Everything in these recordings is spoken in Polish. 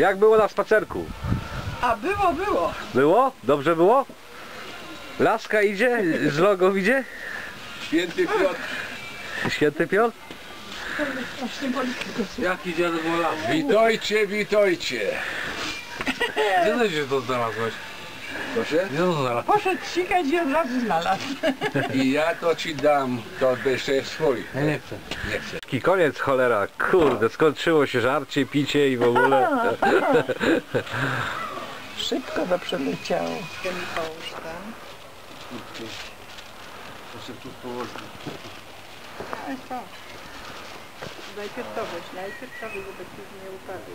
Jak było na spacerku? A było, było. Było? Dobrze było? Laska idzie? Z logo idzie? Święty Piotr, Święty Piotr? Właśnie politykę. Jaki dziad wola? witajcie, witajcie. Gdzie ty się to znalazłeś? Proszę? Gdzie? Poszedł sikać i od razu znalazł. I ja to ci dam, to jeszcze jest swój. Ja nie chcę. Nie chcę. Taki koniec cholera, kurde, skończyło się żarcie, picie i w ogóle. Szybko to przeleciało. Ten połóż tam. Proszę tu położyć. Najpierw to weź, najpierw to weź, żeby ci nie upadło.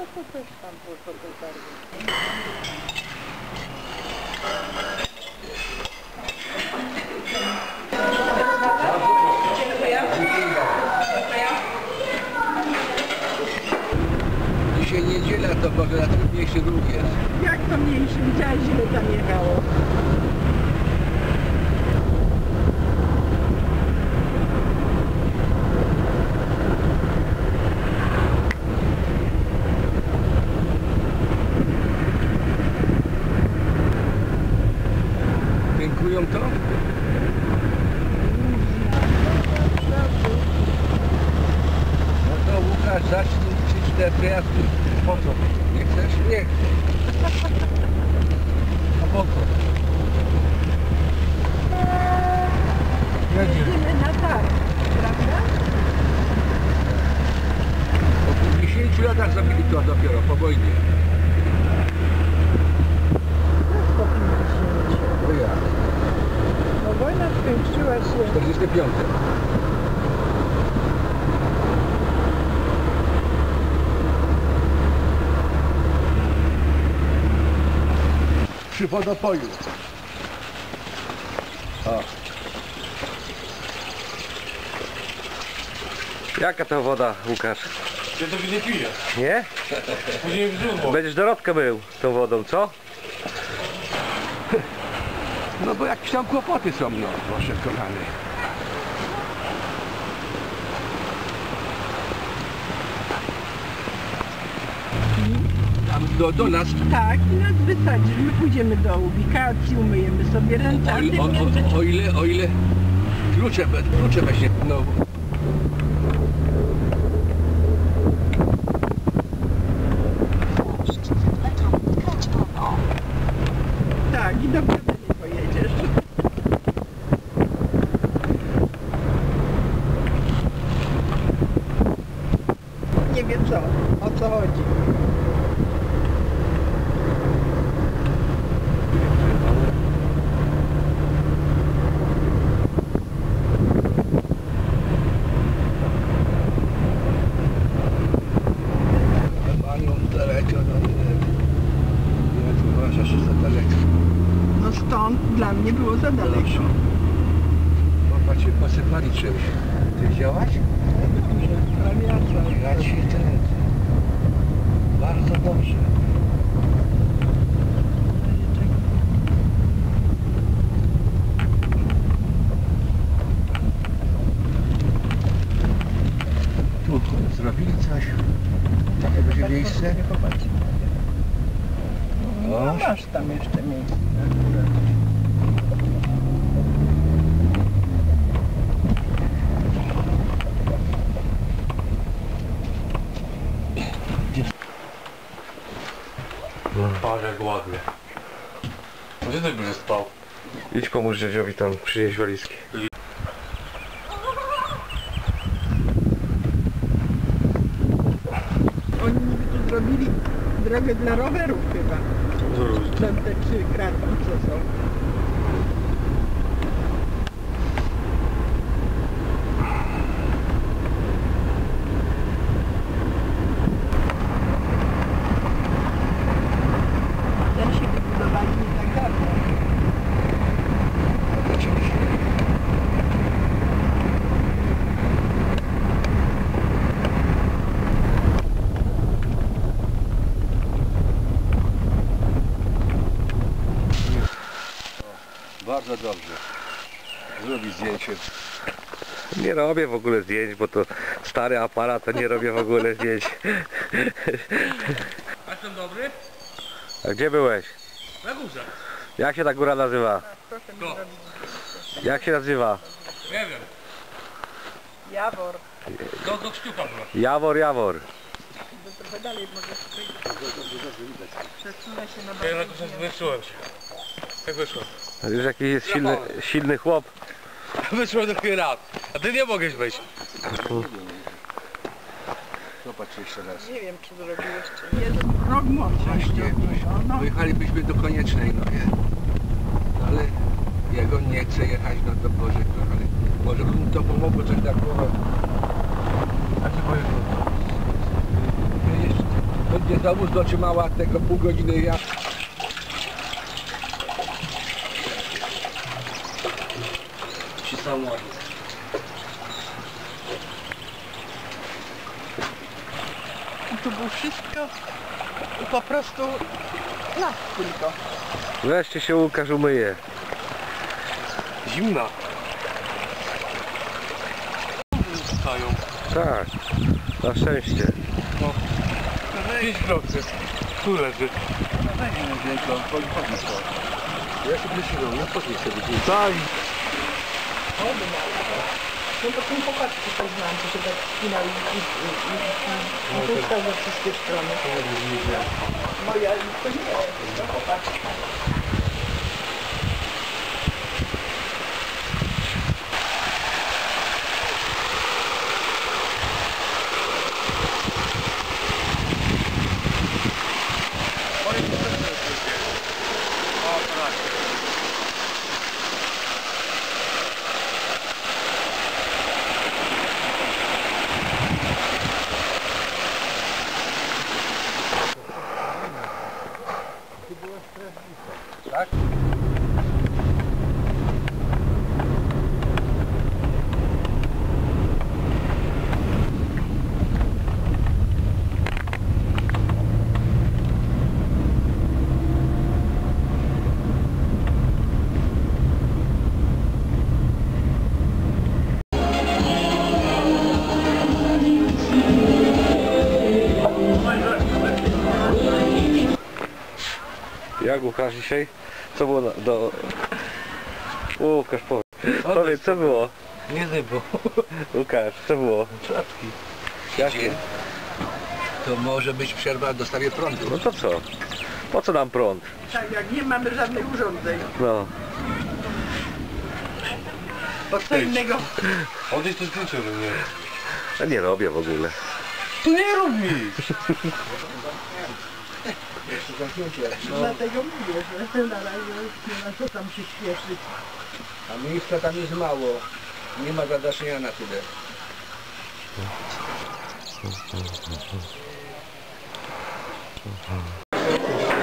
No to też tam było 25. Przy wodopoju. O. Jaka to woda, Łukasz? Ja to nie piję. Nie? Później w. Będziesz dorodkę był tą wodą, co? No bo jakieś tam kłopoty są, no, proszę kochany. Tam do, do nas, Tak, i nas wysadzisz. My pójdziemy do ubikacji, umyjemy sobie ręce, o, a ty o, międzyczasie- o, o ile, o ile klucze, we- klucze weźmie, no, Tak, i do nie pojedziesz. Nie wiem co, o co chodzi. panią daleko, no, nie, nie, tu uważasz, że za daleko. No stąd dla mnie Popatrz, się posypali czymś. Ty asfalt. Ja ci ten. Bardzo dobrze. Tu zrobili coś. Takie będzie miejsce. Nie popatrz. No, O. masz tam jeszcze miejsce. Patrz jak ładnie. Gdzie ty będziesz spał? Idź pomóż dziadziowi tam przynieść walizki. Oni niby tu zrobili drogę dla rowerów chyba. Tam te trzy kratki co są. Ten się wybudowali nie tak dawno. Bardzo dobrze. Zrobić zdjęcie. Nie robię w ogóle zdjęć, bo to stary aparat, to nie robię w ogóle zdjęć. A ten dobry? A gdzie byłeś? Na górze. Jak się ta góra nazywa? To. Jak się nazywa? Nie wiem. Jawor. Do, do kciuka była. Jawor, Jawor. To trochę dalej może Przesunę się na Ja na bardziej. górze wyszłem się. Jak wyszło? Już jakiś jest silny, silny chłop. Wyszłem dopiero raz. A ty nie mogłeś wejść. Zobacz jeszcze raz. Nie wiem, czy zrobiłeś, czy nie. Jest rok Właśnie, niego. No, Pojechalibyśmy do Koniecznej, no nie? Ale jak on nie chce jechać, no to Boże, to, ale może by mu to pomogło coś tak było. A co powiesz? Będzie znowu dotrzymała tego pół godziny ja. Samochód. I tu było wszystko i po prostu las tylko. Wreszcie się Łukasz umyje. Zimna. Stają. Tak, na szczęście. 5 kroków. Tu leży. Ja się myślę, no po co sobie Tak. No to ten chłopak tutaj znam, to się tak spinał i, i, i, ze wszystkie strony. Moja, to nie, to chłopak. Jak Łukasz dzisiaj? Co było na, do... Łukasz powiedz. Powiedz, co było? Nie zybło. Łukasz, co było? Czapki. Jakie? To może być przerwa w dostawie prądu. No to co? Po co nam prąd? Tak, jak nie mamy żadnych urządzeń. No. Bo co innego Odejdź to zdjęcie ode mnie. Ja nie robię w ogóle. Tu nie robi. Dlatego mówię, że na razie nie ma co tam się śpieszyć. A miejsca tam jest mało. Nie ma zadaszenia na tyle. Popatrz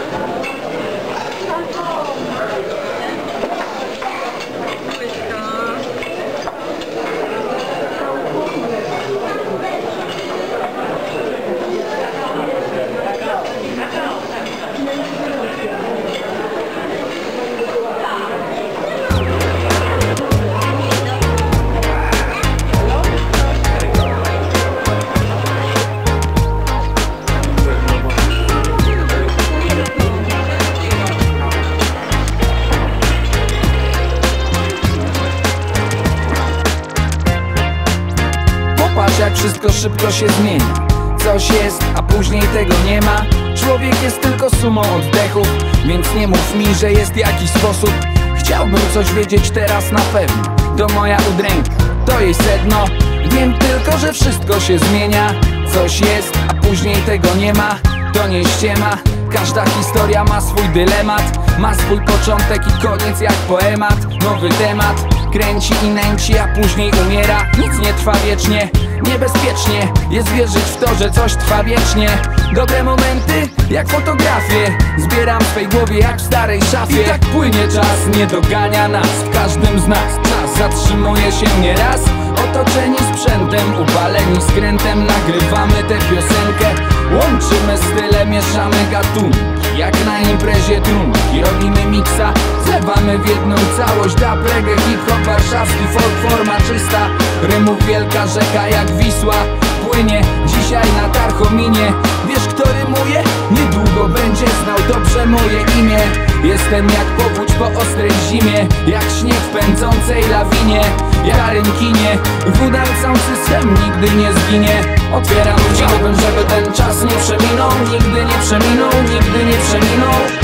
jak wszystko szybko się zmienia. Coś jest, a później tego nie ma. Człowiek jest tylko sumą oddechów Więc nie mów mi, że jest jakiś sposób. Chciałbym coś wiedzieć teraz na pewno. To moja udręka, to jej sedno. Wiem tylko, że wszystko się zmienia. Coś jest, a później tego nie ma. To nie ściema. Każda historia ma swój dylemat. Ma swój początek i koniec jak poemat. Nowy temat Kręci i nęci, a później umiera. Nic nie trwa wiecznie Niebezpiecznie. Jest wierzyć w to, że coś trwa wiecznie. Dobre momenty, jak fotografie. Zbieram w swej głowie jak w starej szafie. I tak płynie czas, nie dogania nas. W każdym z nas czas. Zatrzymuje się nieraz. Otoczeni sprzętem, upaleni skrętem Nagrywamy tę piosenkę. Łączymy style, mieszamy gatunki Jak na imprezie trunki Robimy miksa, zlewamy w jedną całość. Dub, reggae, hip-hop, warszawski folk, forma czysta. Rymów wielka rzeka jak Wisła. Płynie dzisiaj na Tarchominie. Wiesz kto rymuje? Niedługo będzie znał dobrze moje imię Jestem jak powódź po ostrej zimie Jak śnieg w pędzącej lawinie Jak rynkinie Wudający sen nigdy nie zginie. Otwieram chciałbym, żeby ten czas nie przeminął Nigdy nie przeminął, nigdy nie przeminął